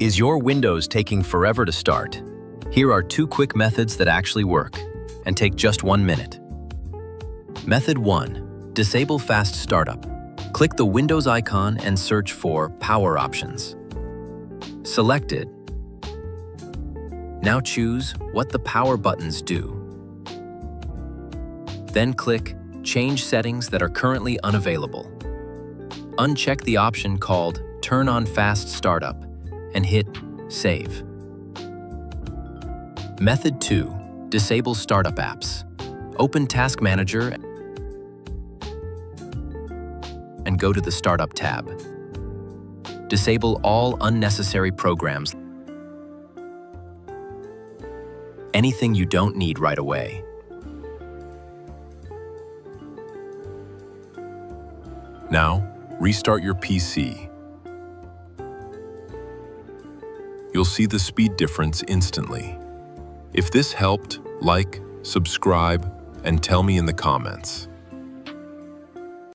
Is your Windows taking forever to start? Here are two quick methods that actually work and take just one minute. Method 1. Disable Fast Startup. Click the Windows icon and search for Power Options. Select it. Now choose what the power buttons do. Then click Change settings that are currently unavailable. Uncheck the option called Turn on Fast Startup and hit Save. Method 2. Disable Startup Apps. Open Task Manager and go to the Startup tab. Disable all unnecessary programs. Anything you don't need right away. Now, restart your PC. You'll see the speed difference instantly. If this helped, like, subscribe, and tell me in the comments.